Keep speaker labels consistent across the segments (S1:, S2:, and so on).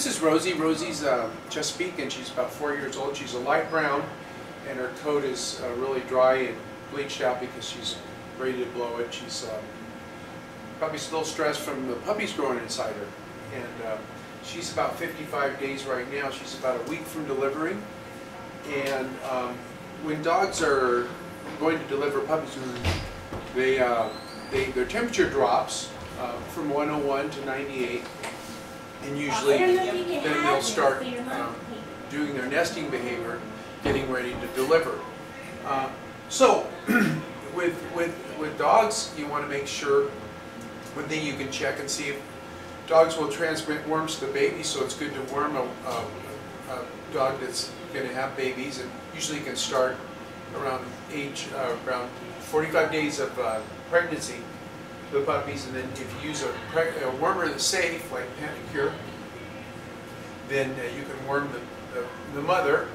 S1: This is Rosie. Rosie's uh, Chesapeake and she's about four years old. She's a light brown and her coat is uh, really dry and bleached out because she's ready to blow it. She's uh, probably still stressed from the puppies growing inside her. And uh, she's about 55 days right now. She's about a week from delivery. And um, when dogs are going to deliver puppies, they, uh, they, their temperature drops uh, from 101 to 98 and usually then they'll start um, doing their nesting behavior, getting ready to deliver. Uh, so with, with, with dogs, you want to make sure, one thing you can check and see if dogs will transmit worms to the baby, so it's good to worm a, a, a dog that's going to have babies, and usually you can start around age, uh, around 45 days of uh, pregnancy the puppies, and then if you use a, a wormer that's safe, like Panacur, then uh, you can warm the, the, the, mother,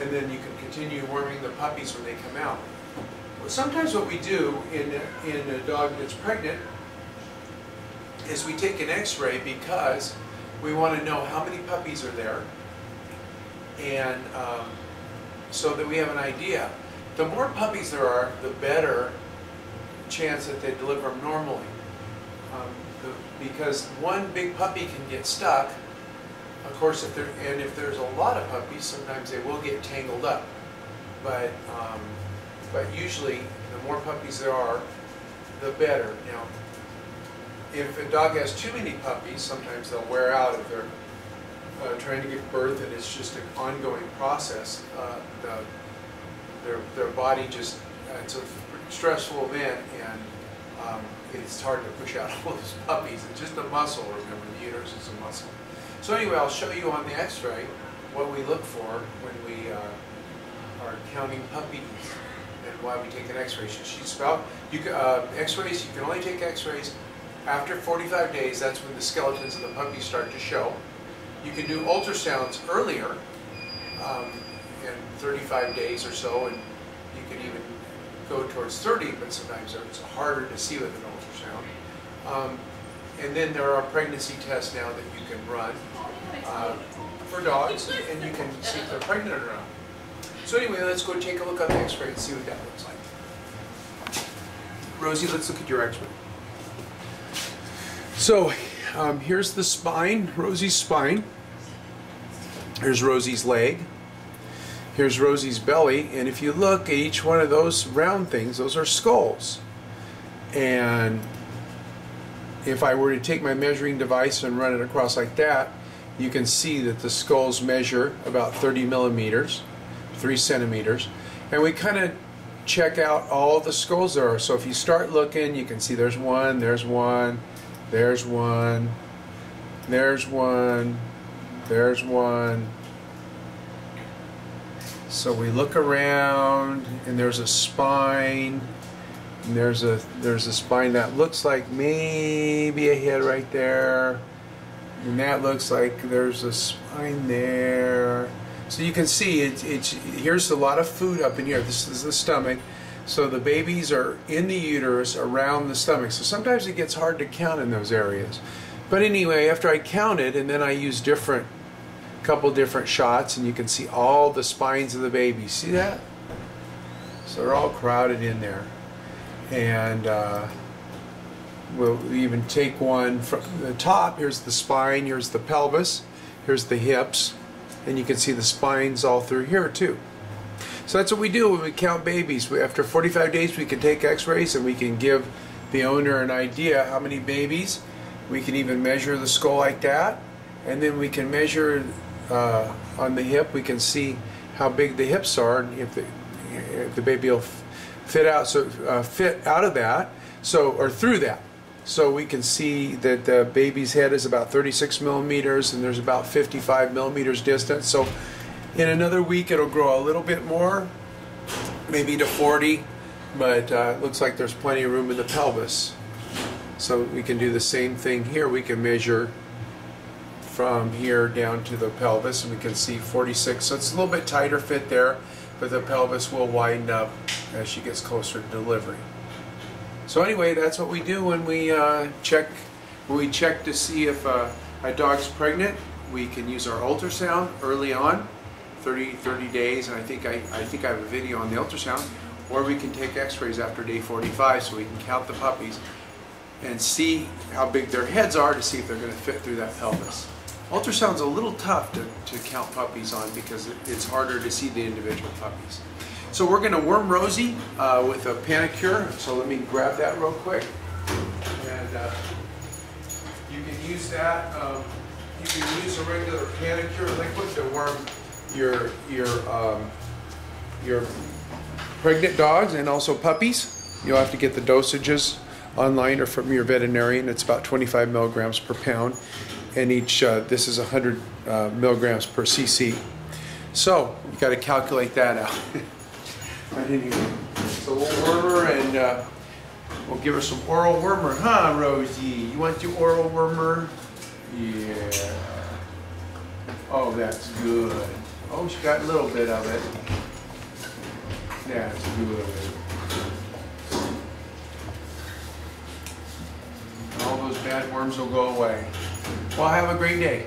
S1: and then you can continue warming the puppies when they come out. Well, sometimes what we do in, in a dog that's pregnant is we take an x-ray because we want to know how many puppies are there, and um, so that we have an idea. The more puppies there are, the better chance that they deliver them normally. Um, the, because one big puppy can get stuck. Of course, if there and if there's a lot of puppies, sometimes they will get tangled up. But um, but usually, the more puppies there are, the better. Now, if a dog has too many puppies, sometimes they'll wear out if they're uh, trying to give birth, and it's just an ongoing process. Uh, the, their their body just uh, it's a stressful event, and um, it's hard to push out all those puppies. It's just a muscle, remember, the uterus is a muscle. So anyway, I'll show you on the x-ray what we look for when we uh, are counting puppies and why we take an x-ray. She's about, you uh, x-rays, you can only take x-rays after 45 days, that's when the skeletons of the puppies start to show. You can do ultrasounds earlier, um, in 35 days or so, and you can even go towards 30, but sometimes it's harder to see with an ultrasound. Um, and then there are pregnancy tests now that you can run uh, for dogs, and you can see if they're pregnant or not. So anyway, let's go take a look on the x-ray and see what that looks like. Rosie, let's look at your x-ray. So um, here's the spine, Rosie's spine. Here's Rosie's leg. Here's Rosie's belly, and if you look at each one of those round things, those are skulls. And if I were to take my measuring device and run it across like that, you can see that the skulls measure about 30 millimeters, 3 centimeters. And we kind of check out all the skulls there are. So if you start looking, you can see there's one, there's one, there's one, there's one, there's one, so we look around and there's a spine and there's a there's a spine that looks like maybe a head right there and that looks like there's a spine there. So you can see it's, it's here's a lot of food up in here. This is the stomach. So the babies are in the uterus around the stomach. So sometimes it gets hard to count in those areas. But anyway after I counted and then I use different couple different shots and you can see all the spines of the baby. See that? So they're all crowded in there. And uh, we'll even take one from the top. Here's the spine, here's the pelvis, here's the hips, and you can see the spines all through here too. So that's what we do when we count babies. After 45 days we can take x-rays and we can give the owner an idea how many babies. We can even measure the skull like that and then we can measure uh, on the hip, we can see how big the hips are, and if the, if the baby will fit out, so uh, fit out of that, so or through that. So we can see that the baby's head is about 36 millimeters, and there's about 55 millimeters distance. So in another week, it'll grow a little bit more, maybe to 40, but uh, it looks like there's plenty of room in the pelvis. So we can do the same thing here. We can measure from here down to the pelvis and we can see 46 so it's a little bit tighter fit there but the pelvis will widen up as she gets closer to delivery. So anyway that's what we do when we uh, check when we check to see if uh, a dog's pregnant. We can use our ultrasound early on, 30, 30 days, and I think I, I think I have a video on the ultrasound, or we can take x-rays after day 45 so we can count the puppies and see how big their heads are to see if they're going to fit through that pelvis. Ultrasound's a little tough to, to count puppies on because it- it's harder to see the individual puppies. So we're going to worm Rosie uh, with a Panacur. So let me grab that real quick. And uh, you can use that. Um, you can use a regular Panacur liquid to worm your your um, your pregnant dogs and also puppies. You'll have to get the dosages online or from your veterinarian. It's about 25 milligrams per pound, and each uh, this is 100 uh, milligrams per cc. So you got to calculate that out. So we'll worm her and uh, we'll give her some oral wormer, huh, Rosie? You want your oral wormer? Yeah. Oh, that's good. Oh, she got a little bit of it. That's good. All those bad worms will go away. Well, have a great day.